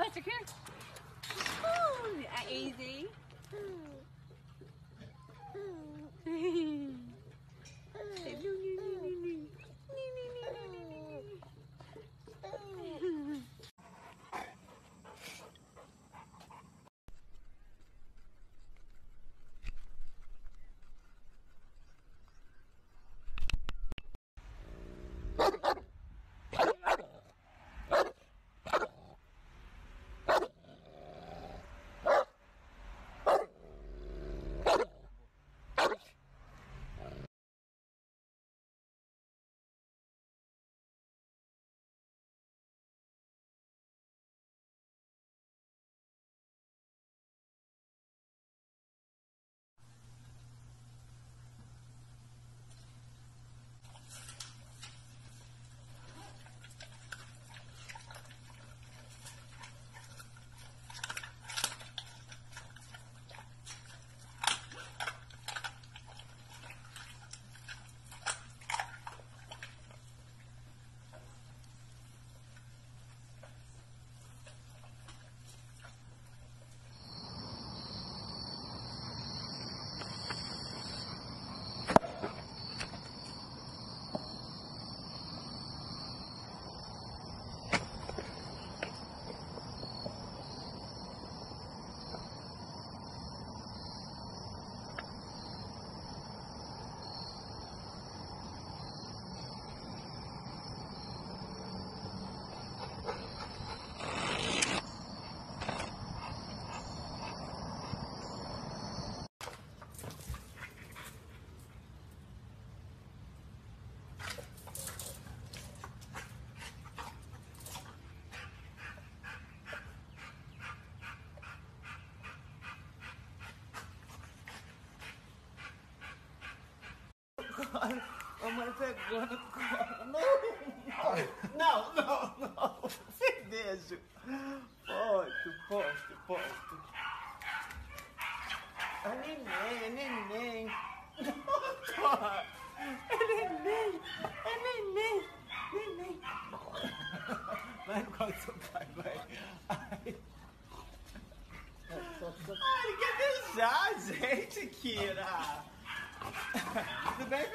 Buster, come here. Ooh, uh, easy. I'm gonna take one to call. No, no, no, no, no. Beijo. Forte, forte, forte. É neném, é neném. Não, É neném, é neném, neném. Vai no colo do seu pai, vai. Ai. Ai, ele quer beijar a gente, Kira. đấy.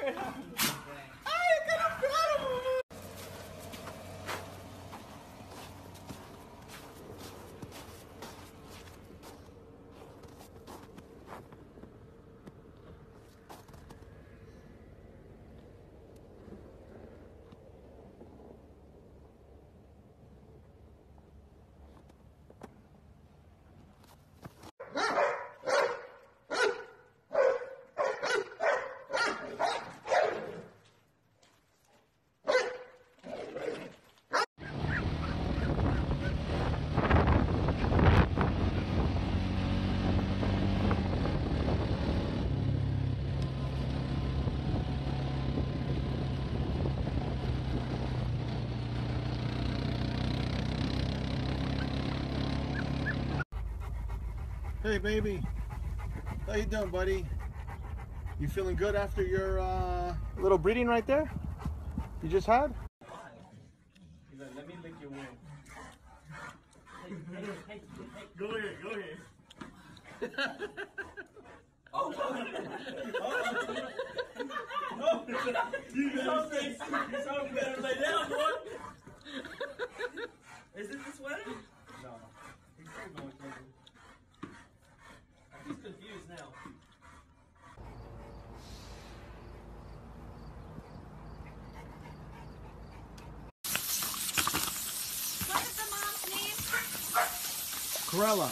Hey, baby. How you doing, buddy? You feeling good after your uh, little breeding right there? You just had? He's like, let me lick your wing. Go ahead, go ahead. oh, oh, you saw me. You saw Corella.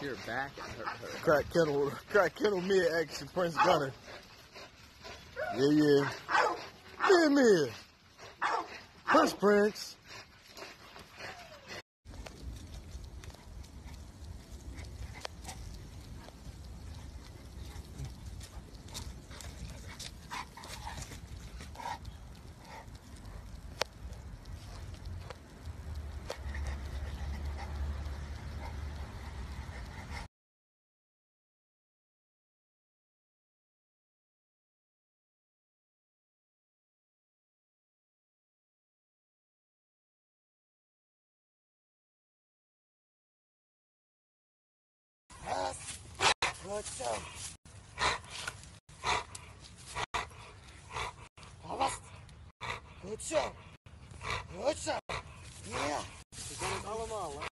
Your back. Crack kennel, crack kennel mid action, Prince Gunner. Yeah, yeah. Yeah, mid. Prince Prince. Good job. Almost. Good job. Good job. Yeah.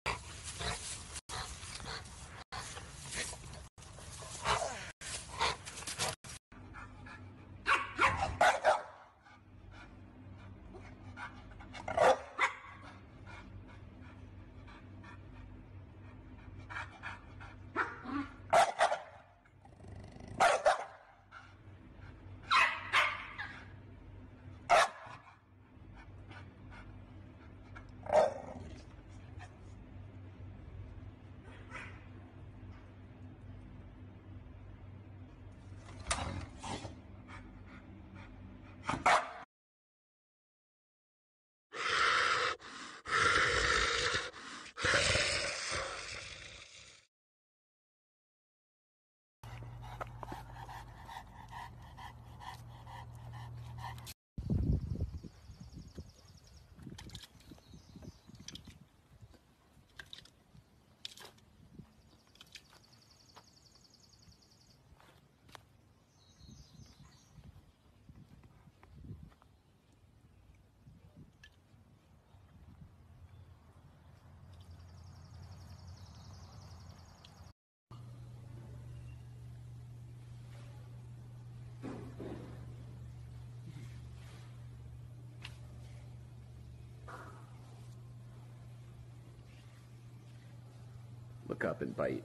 Look up and bite.